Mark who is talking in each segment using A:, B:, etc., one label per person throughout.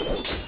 A: you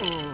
A: Oh.